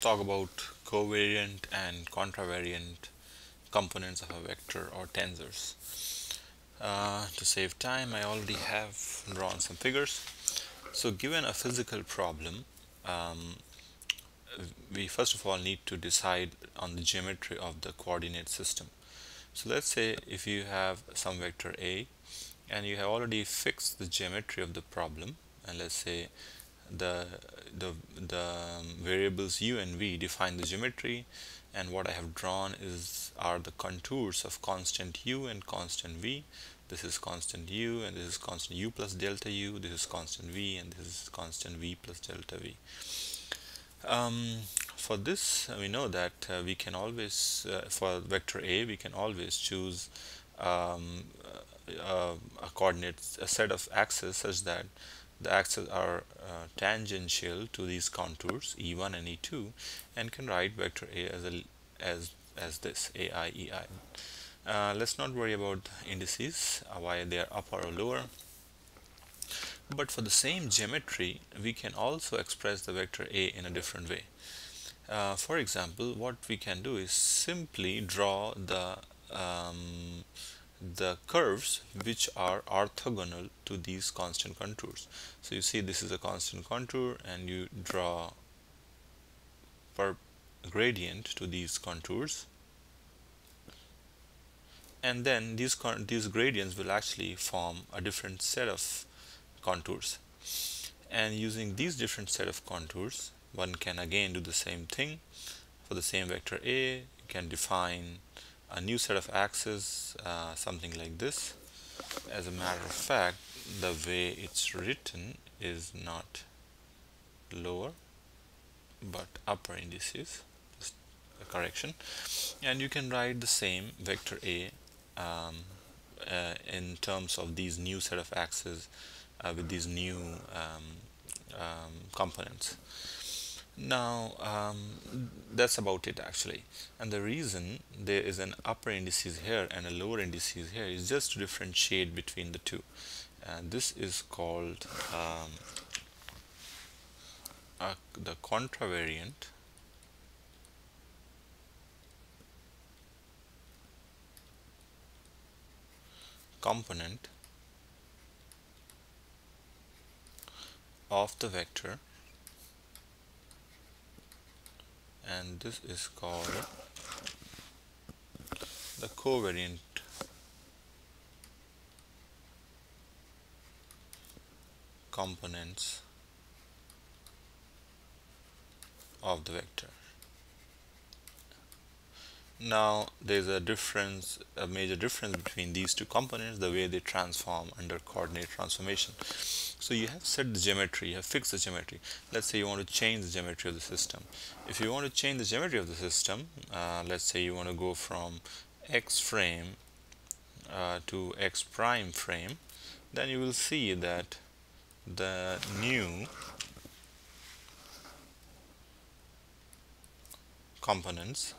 talk about covariant and contravariant components of a vector or tensors. Uh, to save time, I already have drawn some figures. So given a physical problem, um, we first of all need to decide on the geometry of the coordinate system. So let's say if you have some vector A and you have already fixed the geometry of the problem and let's say the the the variables u and v define the geometry and what I have drawn is are the contours of constant u and constant v. This is constant u and this is constant u plus delta u. This is constant v and this is constant v plus delta v. Um, for this we know that uh, we can always uh, for vector a we can always choose um, a, a coordinate a set of axes such that the axes are uh, tangential to these contours e1 and e2 and can write vector a as a as as this ai ei uh, let's not worry about indices uh, why they are upper or lower. But for the same geometry we can also express the vector a in a different way. Uh, for example what we can do is simply draw the um, the curves which are orthogonal to these constant contours. So you see this is a constant contour and you draw per gradient to these contours. And then these these gradients will actually form a different set of contours. And using these different set of contours one can again do the same thing. For the same vector A you can define a new set of axes uh, something like this. As a matter of fact the way it's written is not lower but upper indices just a correction. And you can write the same vector a um, uh, in terms of these new set of axes uh, with these new um, um, components now um, that's about it actually. And the reason there is an upper indices here and a lower indices here is just to differentiate between the two. And this is called um, the contravariant. Component of the vector and this is called the covariant. Components of the vector now there's a difference a major difference between these two components the way they transform under coordinate transformation. So you have set the geometry you have fixed the geometry. Let's say you want to change the geometry of the system. If you want to change the geometry of the system uh, let's say you want to go from x frame uh, to x prime frame then you will see that the new components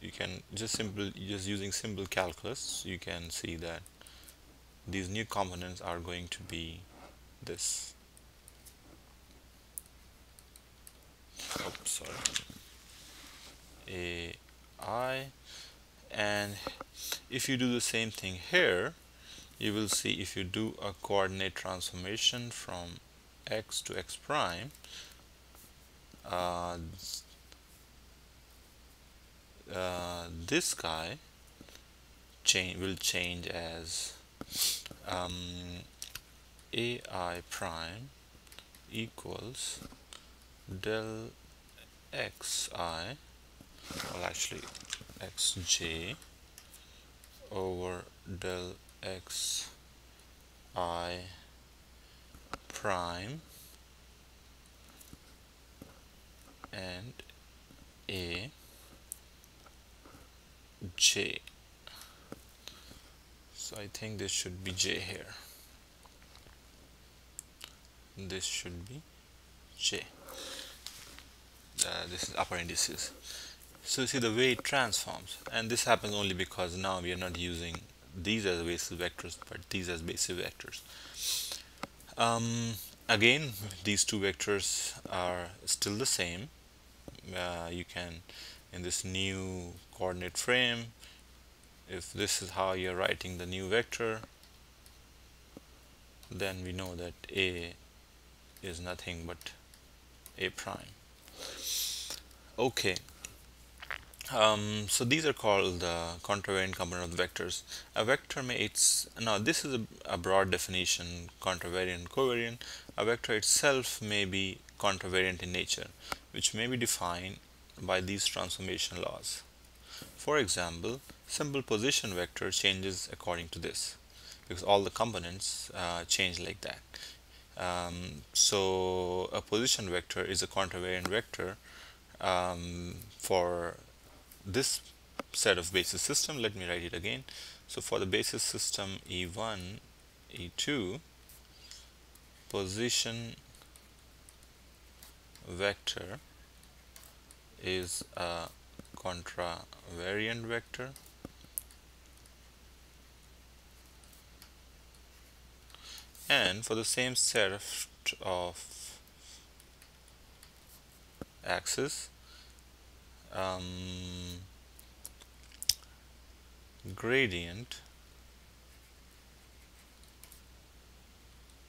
you can just simple just using simple calculus you can see that these new components are going to be this. Oh sorry. A i and if you do the same thing here you will see if you do a coordinate transformation from x to x prime uh, uh, this guy change will change as um, ai prime equals del xi well actually xj over del x i prime and a j. So I think this should be j here. This should be j. Uh, this is upper indices. So you see the way it transforms. And this happens only because now we are not using these as basis vectors but these as basis vectors. Um, again these two vectors are still the same. Uh, you can in this new coordinate frame if this is how you're writing the new vector then we know that a is nothing but a prime okay um, so these are called the contravariant component of vectors. A vector may its now this is a, a broad definition contravariant covariant. A vector itself may be contravariant in nature, which may be defined by these transformation laws. For example, simple position vector changes according to this because all the components uh, change like that. Um, so a position vector is a contravariant vector um, for this set of basis system let me write it again so for the basis system e1 e2 position vector is a contravariant vector. And for the same set of, axis um, gradient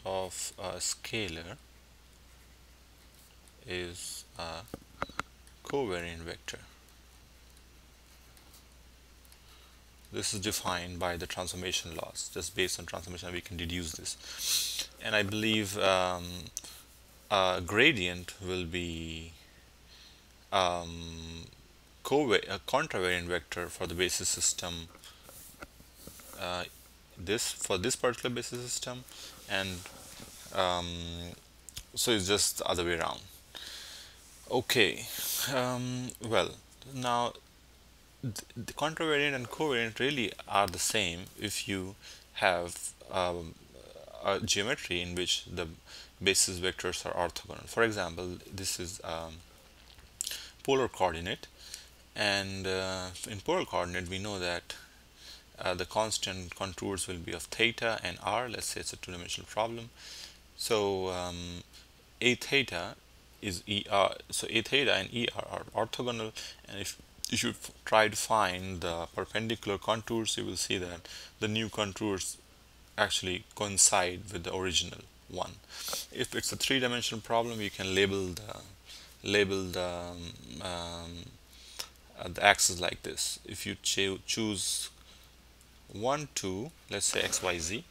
of a scalar is a covariant vector. This is defined by the transformation laws. Just based on transformation, we can deduce this. And I believe um, gradient will be um, a contravariant vector for the basis system uh, this for this particular basis system and um, so it's just the other way around okay um, well now the contravariant and covariant really are the same if you have um, a geometry in which the basis vectors are orthogonal. For example this is um, polar coordinate and uh, in polar coordinate we know that uh, the constant contours will be of theta and r let's say it's a two-dimensional problem. So um, a theta is er so a theta and er are orthogonal and if you should try to find the perpendicular contours you will see that the new contours actually coincide with the original one if it's a three-dimensional problem you can label the label the, um, um, uh, the axis like this. If you cho choose 1, 2, let's say x, y, z,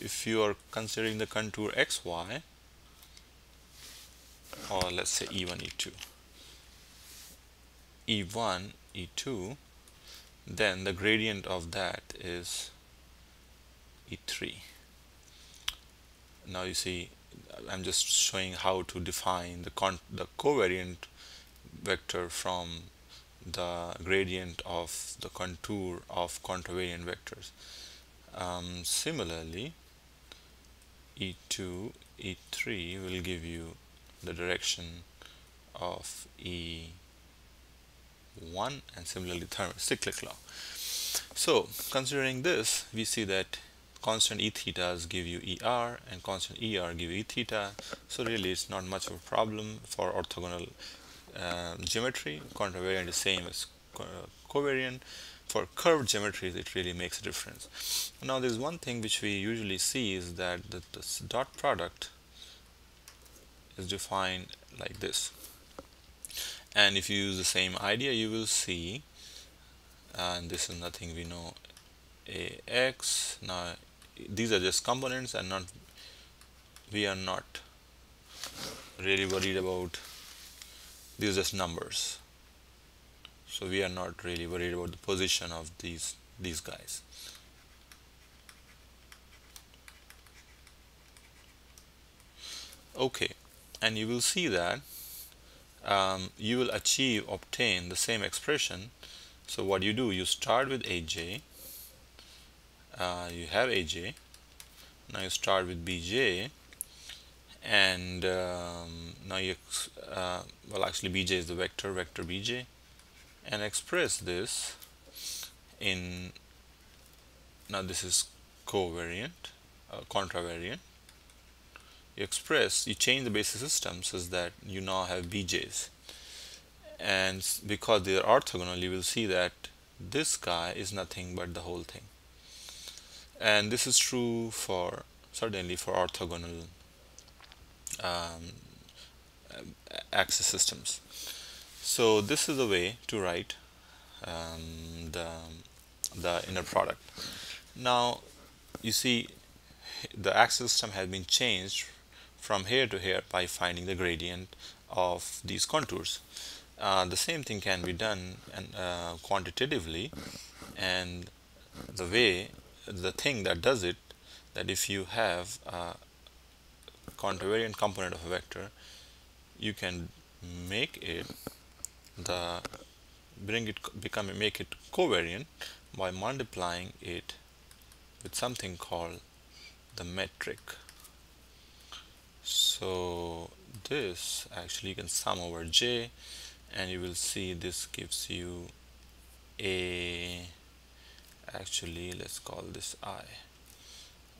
if you are considering the contour x, y, or let's say E1, E2, E1, E2, then the gradient of that is E3. Now you see I'm just showing how to define the, con the covariant vector from the gradient of the contour of contravariant vectors. Um, similarly, E2, E3 will give you the direction of E1 and similarly cyclic law. So considering this, we see that constant e thetas give you er and constant er give you e theta. So really it's not much of a problem for orthogonal uh, geometry. Contravariant is same as co covariant. For curved geometries it really makes a difference. Now there's one thing which we usually see is that the, the dot product is defined like this. And if you use the same idea you will see and this is nothing we know ax now these are just components and not we are not really worried about these are just numbers. So we are not really worried about the position of these these guys. Okay and you will see that um, you will achieve obtain the same expression. So what you do you start with aj uh, you have aj now you start with bj and um, now you uh, well actually bj is the vector vector bj and express this in now this is covariant uh, contravariant you express you change the basis system such that you now have bj's and because they are orthogonal you will see that this guy is nothing but the whole thing. And this is true for certainly for orthogonal um, axis systems. So this is the way to write um, the, the inner product. Now you see the axis system has been changed from here to here by finding the gradient of these contours. Uh, the same thing can be done and uh, quantitatively and the way the thing that does it that if you have a contravariant component of a vector you can make it the bring it become make it covariant by multiplying it with something called the metric so this actually you can sum over j and you will see this gives you a actually let's call this i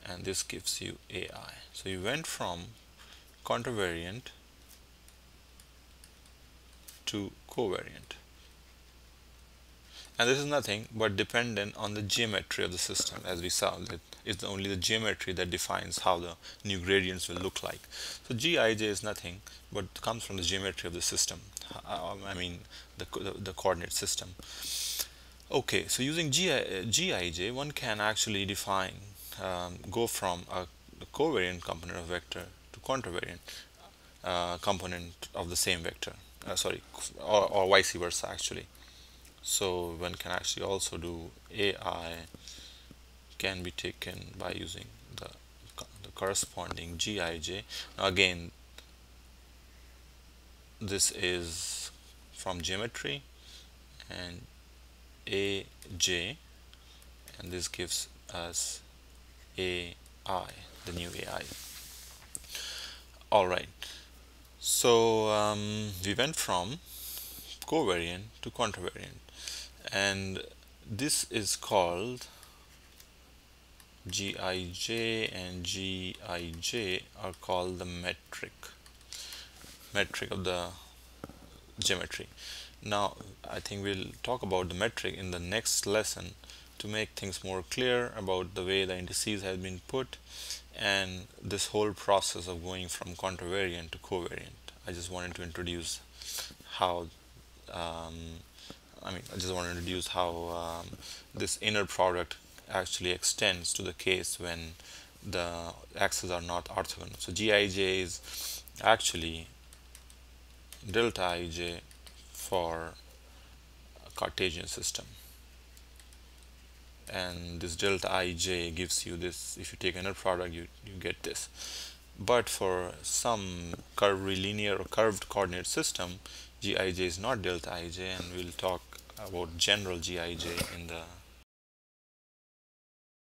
and this gives you ai so you went from contravariant to covariant and this is nothing but dependent on the geometry of the system as we saw. That is only the geometry that defines how the new gradients will look like. So gij is nothing but comes from the geometry of the system uh, I mean the, the, the, coordinate system. Okay so using GI, gij one can actually define um, go from a, a, covariant component of vector to contravariant uh, component of the same vector uh, sorry or, or vice versa actually so one can actually also do AI can be taken by using the, the corresponding GIJ now again this is from geometry and AJ and this gives us AI the new AI alright so um, we went from covariant to contravariant and this is called Gij and Gij are called the metric metric of the geometry now I think we'll talk about the metric in the next lesson to make things more clear about the way the indices have been put and this whole process of going from contravariant to covariant. I just wanted to introduce how um, I mean I just want to introduce how um, this inner product actually extends to the case when the axes are not orthogonal. So Gij is actually delta ij for a Cartesian system and this delta ij gives you this if you take another product you, you get this but for some curvilinear or curved coordinate system Gij is not delta ij and we'll talk about general Gij in the